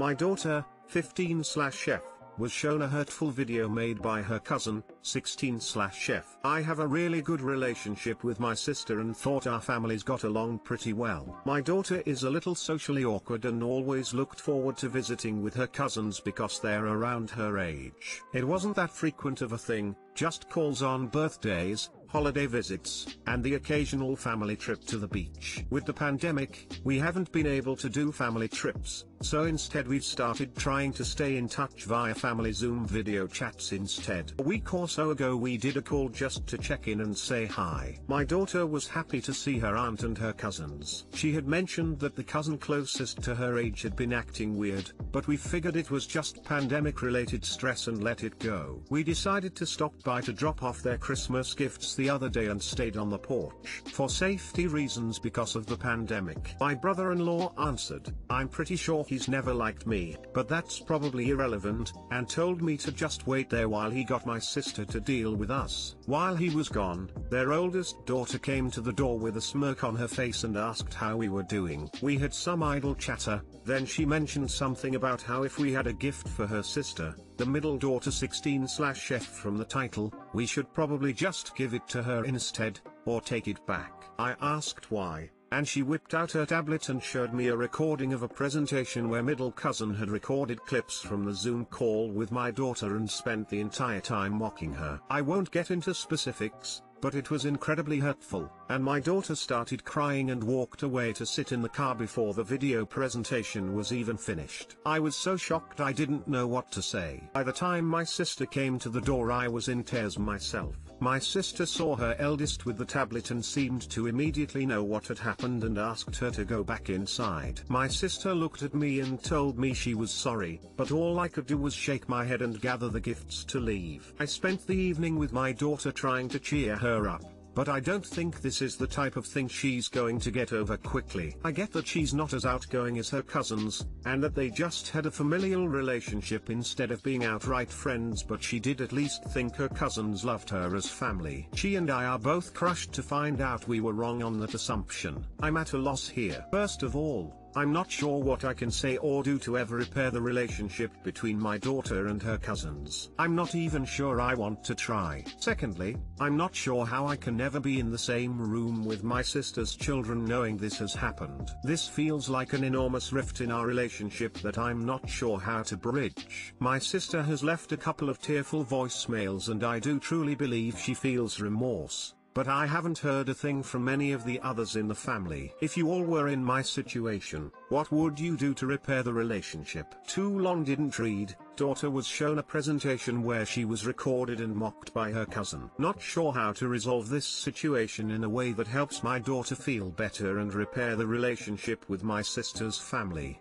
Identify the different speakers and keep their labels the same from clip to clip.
Speaker 1: My daughter, 15 slash F, was shown a hurtful video made by her cousin, 16 slash chef. I have a really good relationship with my sister and thought our families got along pretty well. My daughter is a little socially awkward and always looked forward to visiting with her cousins because they're around her age. It wasn't that frequent of a thing, just calls on birthdays, holiday visits, and the occasional family trip to the beach. With the pandemic, we haven't been able to do family trips, so instead we've started trying to stay in touch via family Zoom video chats instead. A week or so ago we did a call just to check in and say hi. My daughter was happy to see her aunt and her cousins. She had mentioned that the cousin closest to her age had been acting weird, but we figured it was just pandemic related stress and let it go. We decided to stop by to drop off their Christmas gifts the other day and stayed on the porch. For safety reasons because of the pandemic. My brother-in-law answered, I'm pretty sure he's never liked me, but that's probably irrelevant, and told me to just wait there while he got my sister to deal with us. While he was gone, their oldest daughter came to the door with a smirk on her face and asked how we were doing. We had some idle chatter, then she mentioned something about how if we had a gift for her sister, the middle daughter 16 slash chef from the title, we should probably just give it to her instead, or take it back. I asked why, and she whipped out her tablet and showed me a recording of a presentation where middle cousin had recorded clips from the Zoom call with my daughter and spent the entire time mocking her. I won't get into specifics, but it was incredibly hurtful, and my daughter started crying and walked away to sit in the car before the video presentation was even finished. I was so shocked I didn't know what to say. By the time my sister came to the door I was in tears myself. My sister saw her eldest with the tablet and seemed to immediately know what had happened and asked her to go back inside. My sister looked at me and told me she was sorry, but all I could do was shake my head and gather the gifts to leave. I spent the evening with my daughter trying to cheer her up. But I don't think this is the type of thing she's going to get over quickly. I get that she's not as outgoing as her cousins, and that they just had a familial relationship instead of being outright friends but she did at least think her cousins loved her as family. She and I are both crushed to find out we were wrong on that assumption. I'm at a loss here. First of all, I'm not sure what I can say or do to ever repair the relationship between my daughter and her cousins. I'm not even sure I want to try. Secondly, I'm not sure how I can ever be in the same room with my sister's children knowing this has happened. This feels like an enormous rift in our relationship that I'm not sure how to bridge. My sister has left a couple of tearful voicemails and I do truly believe she feels remorse but I haven't heard a thing from any of the others in the family. If you all were in my situation, what would you do to repair the relationship? Too long didn't read, daughter was shown a presentation where she was recorded and mocked by her cousin. Not sure how to resolve this situation in a way that helps my daughter feel better and repair the relationship with my sister's family.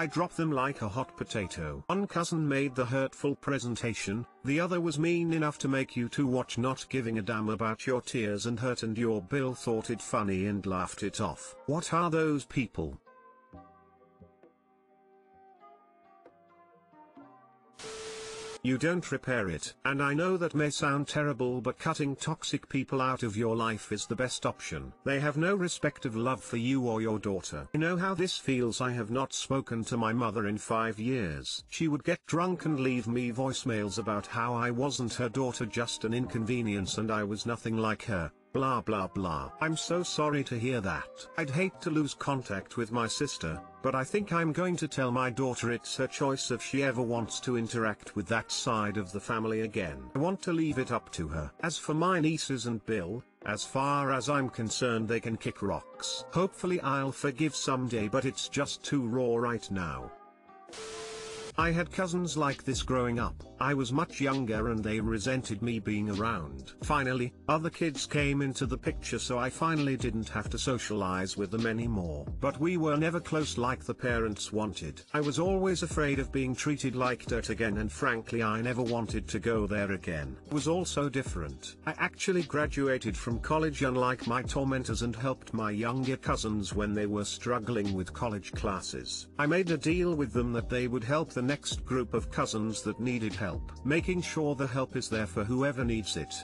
Speaker 1: I drop them like a hot potato. One cousin made the hurtful presentation, the other was mean enough to make you to watch not giving a damn about your tears and hurt and your bill thought it funny and laughed it off. What are those people? You don't repair it. And I know that may sound terrible but cutting toxic people out of your life is the best option. They have no respect of love for you or your daughter. You know how this feels I have not spoken to my mother in five years. She would get drunk and leave me voicemails about how I wasn't her daughter just an inconvenience and I was nothing like her. Blah blah blah. I'm so sorry to hear that. I'd hate to lose contact with my sister, but I think I'm going to tell my daughter it's her choice if she ever wants to interact with that side of the family again. I want to leave it up to her. As for my nieces and Bill, as far as I'm concerned they can kick rocks. Hopefully I'll forgive someday but it's just too raw right now. I had cousins like this growing up. I was much younger and they resented me being around. Finally, other kids came into the picture so I finally didn't have to socialize with them anymore. But we were never close like the parents wanted. I was always afraid of being treated like dirt again and frankly I never wanted to go there again. It was all so different. I actually graduated from college unlike my tormentors and helped my younger cousins when they were struggling with college classes. I made a deal with them that they would help the next group of cousins that needed help, making sure the help is there for whoever needs it.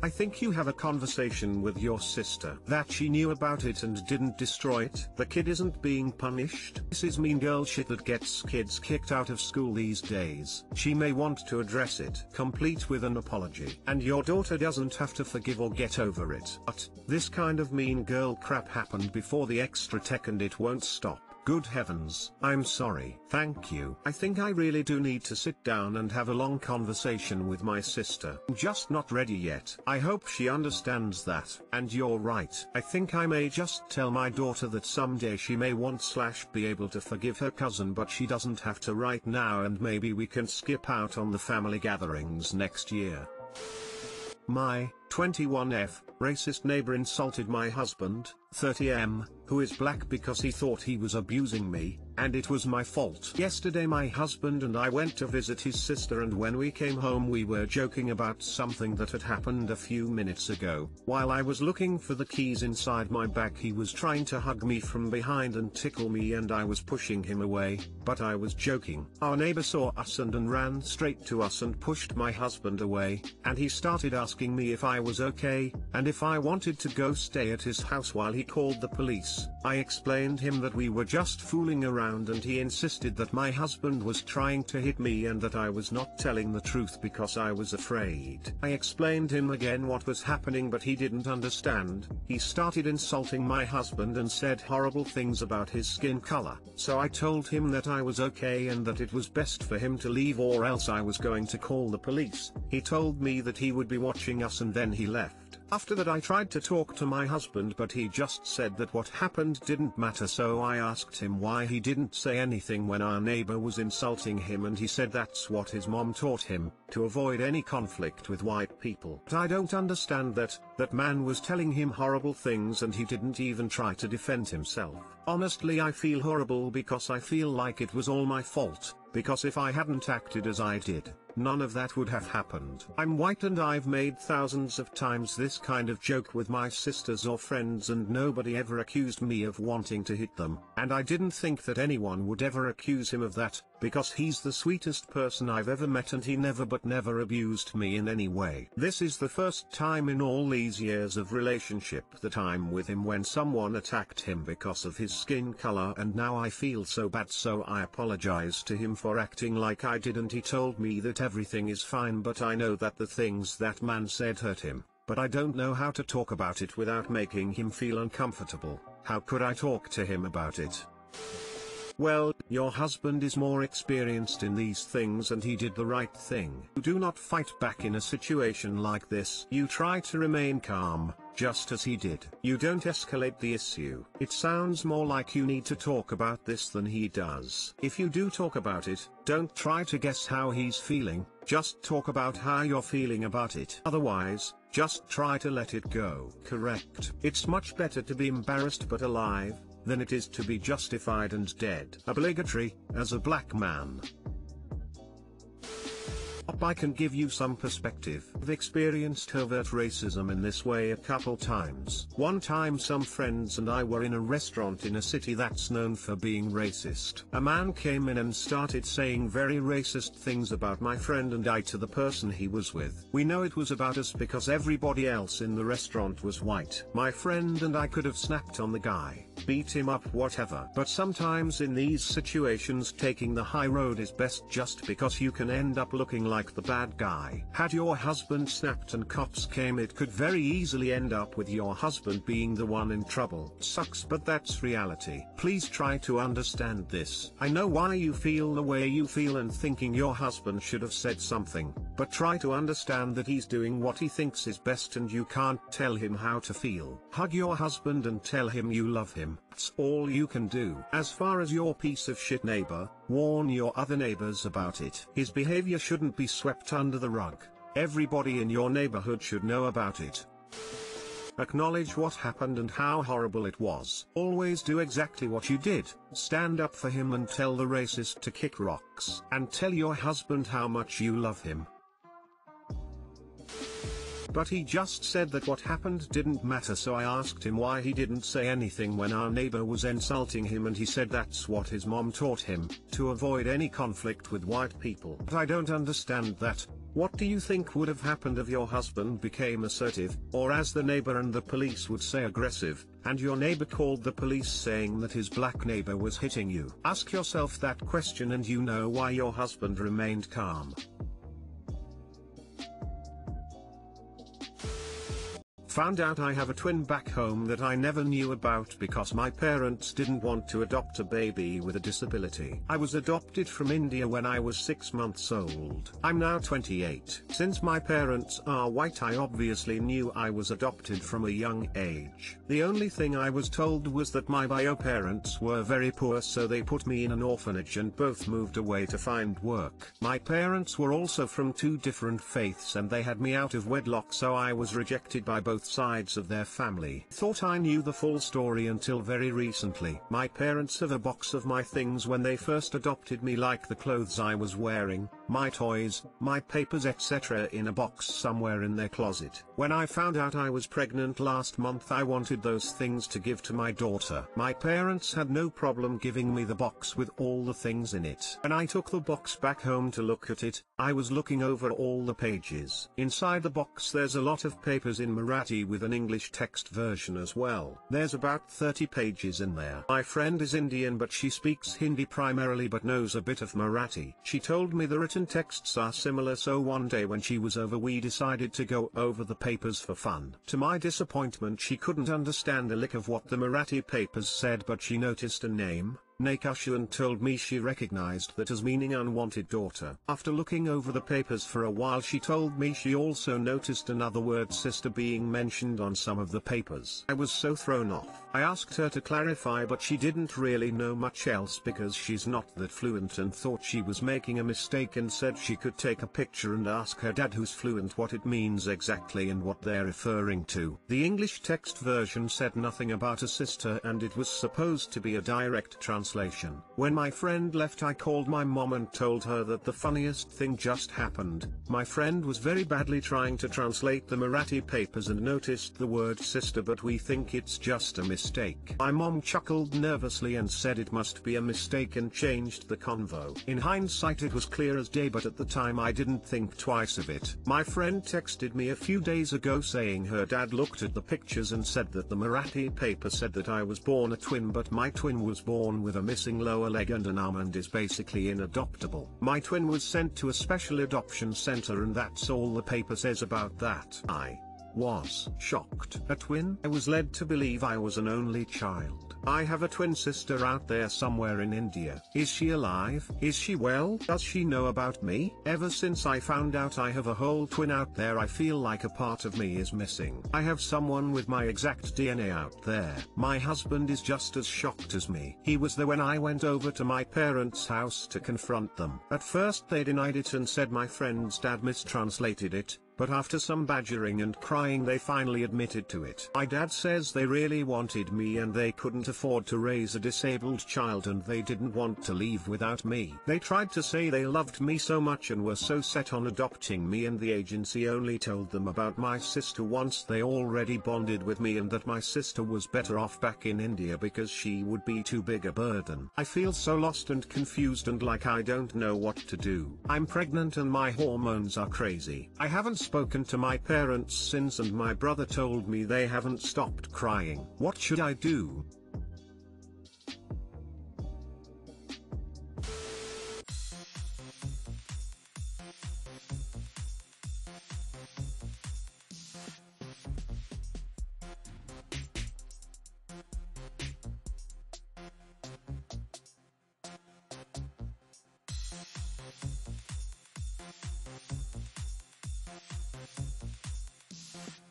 Speaker 1: I think you have a conversation with your sister that she knew about it and didn't destroy it. The kid isn't being punished. This is mean girl shit that gets kids kicked out of school these days. She may want to address it, complete with an apology. And your daughter doesn't have to forgive or get over it. But, this kind of mean girl crap happened before the extra tech and it won't stop. Good heavens, I'm sorry. Thank you. I think I really do need to sit down and have a long conversation with my sister. I'm just not ready yet. I hope she understands that. And you're right. I think I may just tell my daughter that someday she may want slash be able to forgive her cousin but she doesn't have to right now and maybe we can skip out on the family gatherings next year. My 21F racist neighbor insulted my husband, 30M, who is black because he thought he was abusing me, and it was my fault. Yesterday my husband and I went to visit his sister and when we came home we were joking about something that had happened a few minutes ago. While I was looking for the keys inside my bag he was trying to hug me from behind and tickle me and I was pushing him away, but I was joking. Our neighbor saw us and, and ran straight to us and pushed my husband away, and he started asking me if I was okay, and if I wanted to go stay at his house while he called the police. I explained him that we were just fooling around and he insisted that my husband was trying to hit me and that I was not telling the truth because I was afraid. I explained him again what was happening but he didn't understand. He started insulting my husband and said horrible things about his skin color. So I told him that I was okay and that it was best for him to leave or else I was going to call the police. He told me that he would be watching us and then he left. After that I tried to talk to my husband but he just said that what happened didn't matter so I asked him why he didn't say anything when our neighbor was insulting him and he said that's what his mom taught him, to avoid any conflict with white people. But I don't understand that, that man was telling him horrible things and he didn't even try to defend himself. Honestly I feel horrible because I feel like it was all my fault, because if I hadn't acted as I did, none of that would have happened. I'm white and I've made thousands of times this kind of joke with my sisters or friends and nobody ever accused me of wanting to hit them, and I didn't think that anyone would ever accuse him of that, because he's the sweetest person I've ever met and he never but never abused me in any way. This is the first time in all these years of relationship that I'm with him when someone attacked him because of his skin color and now I feel so bad so I apologize to him for acting like I did and he told me that everything is fine but I know that the things that man said hurt him, but I don't know how to talk about it without making him feel uncomfortable. How could I talk to him about it? Well, your husband is more experienced in these things and he did the right thing. Do not fight back in a situation like this. You try to remain calm, just as he did. You don't escalate the issue. It sounds more like you need to talk about this than he does. If you do talk about it, don't try to guess how he's feeling, just talk about how you're feeling about it. Otherwise, just try to let it go. Correct. It's much better to be embarrassed but alive, than it is to be justified and dead. Obligatory, as a black man. I can give you some perspective. I've experienced overt racism in this way a couple times. One time some friends and I were in a restaurant in a city that's known for being racist. A man came in and started saying very racist things about my friend and I to the person he was with. We know it was about us because everybody else in the restaurant was white. My friend and I could have snapped on the guy, beat him up whatever. But sometimes in these situations taking the high road is best just because you can end up looking like the bad guy. Had your husband snapped and cops came it could very easily end up with your husband being the one in trouble. Sucks but that's reality. Please try to understand this. I know why you feel the way you feel and thinking your husband should have said something, but try to understand that he's doing what he thinks is best and you can't tell him how to feel. Hug your husband and tell him you love him. That's all you can do. As far as your piece of shit neighbor, warn your other neighbors about it. His behavior shouldn't be swept under the rug. Everybody in your neighborhood should know about it. Acknowledge what happened and how horrible it was. Always do exactly what you did. Stand up for him and tell the racist to kick rocks. And tell your husband how much you love him. But he just said that what happened didn't matter so I asked him why he didn't say anything when our neighbor was insulting him and he said that's what his mom taught him, to avoid any conflict with white people. But I don't understand that, What do you think would have happened if your husband became assertive, or as the neighbor and the police would say aggressive, and your neighbor called the police saying that his black neighbor was hitting you? Ask yourself that question and you know why your husband remained calm. Found out I have a twin back home that I never knew about because my parents didn't want to adopt a baby with a disability. I was adopted from India when I was 6 months old. I'm now 28. Since my parents are white I obviously knew I was adopted from a young age. The only thing I was told was that my bio parents were very poor so they put me in an orphanage and both moved away to find work. My parents were also from two different faiths and they had me out of wedlock so I was rejected by both sides of their family. Thought I knew the full story until very recently. My parents have a box of my things when they first adopted me like the clothes I was wearing, my toys, my papers etc. in a box somewhere in their closet. When I found out I was pregnant last month I wanted those things to give to my daughter. My parents had no problem giving me the box with all the things in it. When I took the box back home to look at it, I was looking over all the pages. Inside the box there's a lot of papers in Marathi with an English text version as well. There's about 30 pages in there. My friend is Indian but she speaks Hindi primarily but knows a bit of Marathi. She told me the written texts are similar so one day when she was over we decided to go over the papers for fun. To my disappointment she couldn't understand a lick of what the Marathi papers said but she noticed a name, Nakashan told me she recognized that as meaning unwanted daughter. After looking over the papers for a while she told me she also noticed another word sister being mentioned on some of the papers. I was so thrown off. I asked her to clarify but she didn't really know much else because she's not that fluent and thought she was making a mistake and said she could take a picture and ask her dad who's fluent what it means exactly and what they're referring to. The English text version said nothing about a sister and it was supposed to be a direct translation translation. When my friend left I called my mom and told her that the funniest thing just happened. My friend was very badly trying to translate the Marathi papers and noticed the word sister but we think it's just a mistake. My mom chuckled nervously and said it must be a mistake and changed the convo. In hindsight it was clear as day but at the time I didn't think twice of it. My friend texted me a few days ago saying her dad looked at the pictures and said that the Marathi paper said that I was born a twin but my twin was born with a missing lower leg and an arm and is basically inadoptable. My twin was sent to a special adoption center and that's all the paper says about that. I was shocked. A twin? I was led to believe I was an only child. I have a twin sister out there somewhere in India. Is she alive? Is she well? Does she know about me? Ever since I found out I have a whole twin out there I feel like a part of me is missing. I have someone with my exact DNA out there. My husband is just as shocked as me. He was there when I went over to my parents' house to confront them. At first they denied it and said my friend's dad mistranslated it, but after some badgering and crying they finally admitted to it. My dad says they really wanted me and they couldn't afford to raise a disabled child and they didn't want to leave without me. They tried to say they loved me so much and were so set on adopting me and the agency only told them about my sister once they already bonded with me and that my sister was better off back in India because she would be too big a burden. I feel so lost and confused and like I don't know what to do. I'm pregnant and my hormones are crazy. I haven't spoken to my parents since and my brother told me they haven't stopped crying. What should I do? Thank